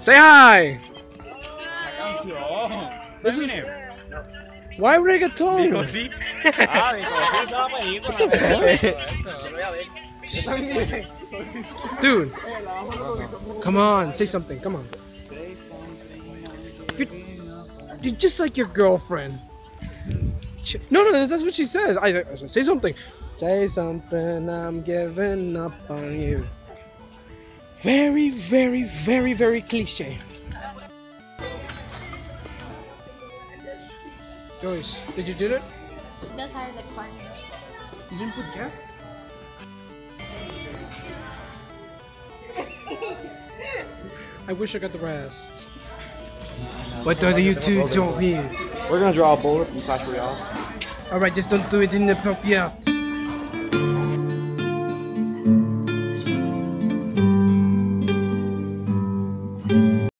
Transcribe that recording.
Say hi. This is Why reggaeton? Digo sí. Digo sí, esa película. Dude. Come on, say something. Come on. You're, you're just like your girlfriend. Ch- No, no, that's what she says. I, I say something. Say something. I'm giving up on you. Very, very, very, very cliche. Joyce, did you do it? Those are the fun. You didn't put Jack? I wish I got the rest. What are you two doing here? We're gonna draw a bullet from Clash Royale. Alright, just don't do it inappropriate.